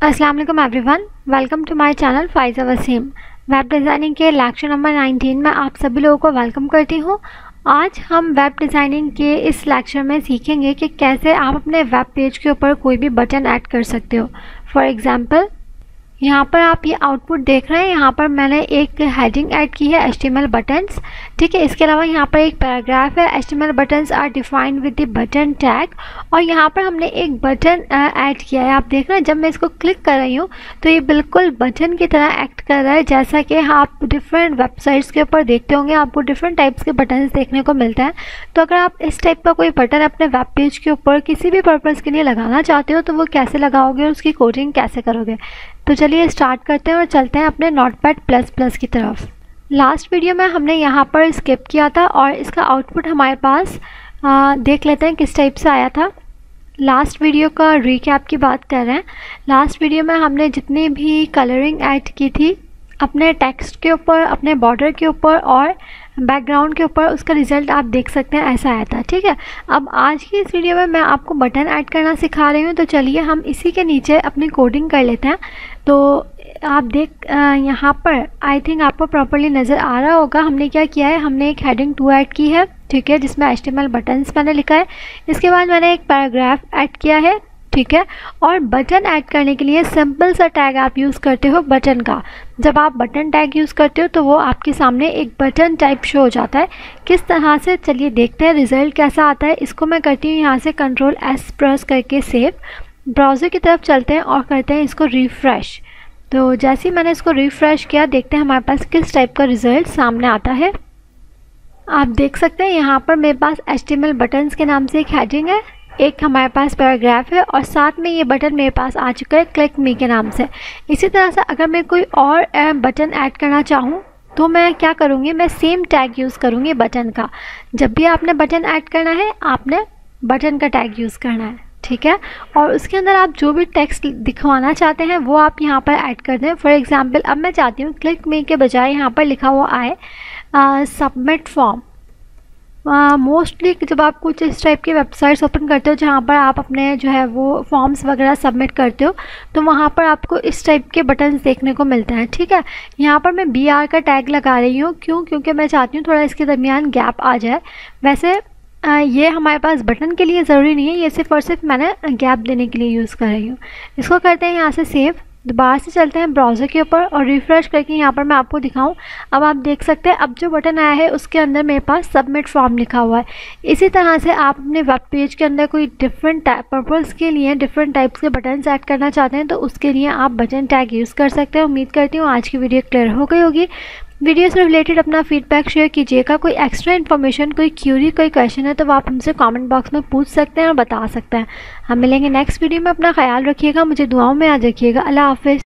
अस्सलाम वालेकुम everyone. Welcome to my channel Faiza Waseem. Web designing के लेक्चर नंबर 19 में आप सभी लोगों को वेलकम करती हूँ। आज हम वेब डिज़ाइनिंग के इस लेक्चर में सीखेंगे कि कैसे आप अपने वेब पेज के ऊपर कोई भी बटन ऐड कर सकते हो। फॉर एग्ज़ाम्पल यहाँ पर आप ये आउटपुट देख रहे हैं। यहाँ पर मैंने एक हेडिंग ऐड की है एच बटन्स ठीक है, इसके अलावा यहाँ पर एक पैराग्राफ है H buttons are defined with the button tag और यहाँ पर हमने एक बटन ऐड किया है। आप देख रहे हैं, जब मैं इसको क्लिक कर रही हूँ तो ये बिल्कुल बटन की तरह एक्ट कर रहा है, जैसा कि आप डिफरेंट वेबसाइट्स के ऊपर देखते होंगे, आपको डिफरेंट टाइप्स के बटन देखने को मिलते हैं। तो अगर आप इस टाइप का कोई बटन अपने वेब पेज के ऊपर किसी भी पर्पज़ के लिए लगाना चाहते हो तो वो कैसे लगाओगे और उसकी कोडिंग कैसे करोगे? तो चलिए स्टार्ट करते हैं और चलते हैं अपने नोट पैड प्लस प्लस की तरफ़। लास्ट वीडियो में हमने यहाँ पर स्किप किया था और इसका आउटपुट हमारे पास आ, देख लेते हैं किस टाइप से आया था। लास्ट वीडियो का रीकैप की बात कर रहे हैं। लास्ट वीडियो में हमने जितनी भी कलरिंग ऐड की थी अपने टेक्स्ट के ऊपर अपने बॉर्डर के ऊपर और बैकग्राउंड के ऊपर उसका रिज़ल्ट आप देख सकते हैं ऐसा आया था। ठीक है? अब आज की इस वीडियो में मैं आपको बटन ऐड करना सिखा रही हूँ तो चलिए हम इसी के नीचे अपनी कोडिंग कर लेते हैं। तो आप देख यहाँ पर आई थिंक आपको प्रॉपरली नज़र आ रहा होगा, हमने क्या किया है, हमने एक हेडिंग टू ऐड की है, ठीक है, जिसमें एच बटन्स मैंने लिखा है। इसके बाद मैंने एक पैराग्राफ ऐड किया है, ठीक है, और बटन ऐड करने के लिए सिंपल सा टैग आप यूज़ करते हो बटन का। जब आप बटन टैग यूज़ करते हो तो वो आपके सामने एक बटन टाइप शो हो जाता है। किस तरह से, चलिए देखते हैं रिज़ल्ट कैसा आता है, इसको मैं करती हूँ यहाँ से कंट्रोल एस प्रेस करके सेव ब्राउज़र की तरफ़ चलते हैं और करते हैं इसको रिफ़्रेश तो जैसे ही मैंने इसको रिफ़्रेश किया, देखते हैं हमारे पास किस टाइप का रिज़ल्ट सामने आता है. आप देख सकते हैं यहाँ पर मेरे पास एच टी बटन्स के नाम से एक हेडिंग है, एक हमारे पास पैराग्राफ है और साथ में ये बटन मेरे पास आ चुका है क्लिक मी के नाम से. इसी तरह से अगर मैं कोई और बटन ऐड करना चाहूँ तो मैं क्या करूँगी, मैं सेम टैग यूज़ करूँगी बटन का. जब भी आपने बटन ऐड करना है, आपने बटन का टैग यूज़ करना है. ठीक है? और उसके अंदर आप जो भी टेक्स्ट दिखवाना चाहते हैं वो आप यहाँ पर ऐड कर दें। फॉर एग्ज़ाम्पल अब मैं चाहती हूँ क्लिक मी के बजाय यहाँ पर लिखा हुआ आए सबमिट फॉर्म मोस्टली uh, जब आप कुछ इस टाइप की वेबसाइट्स ओपन करते हो जहाँ पर आप अपने जो है वो फॉर्म्स वगैरह सबमिट करते हो तो वहाँ पर आपको इस टाइप के बटन्स देखने को मिलते हैं ठीक है? यहाँ पर मैं बी आर का टैग लगा रही हूँ। क्यों? क्योंकि मैं चाहती हूँ थोड़ा इसके दरमियान गैप आ जाए। वैसे ये हमारे पास बटन के लिए ज़रूरी नहीं है, ये सिर्फ़ और सिर्फ़ मैंने गैप देने के लिए यूज़ कर रही हूँ। इसको करते हैं यहाँ से सेव दोबारा से चलते हैं ब्राउज़र के ऊपर और रिफ़्रेश करके यहाँ पर मैं आपको दिखाऊँ। अब आप देख सकते हैं, अब जो बटन आया है, उसके अंदर मेरे पास सबमिट फॉर्म लिखा हुआ है। इसी तरह से आप अपने वेब पेज के अंदर कोई डिफरेंट पर्पज़ के लिए डिफरेंट टाइप्स के बटन ऐड करना चाहते हैं तो उसके लिए आप बटन टैग यूज़ कर सकते हैं। उम्मीद करती हूँ आज की वीडियो क्लियर हो गई होगी। वीडियो से रिलेटेड अपना फीडबैक शेयर कीजिएगा। कोई एक्स्ट्रा इन्फॉर्मेशन कोई क्यूरी कोई क्वेश्चन है तो आप हमसे कमेंट बॉक्स में पूछ सकते हैं और बता सकते हैं। हम मिलेंगे नेक्स्ट वीडियो में। अपना ख्याल रखिएगा, मुझे दुआओं में याद रखिएगा। अल्लाह हाफिज़।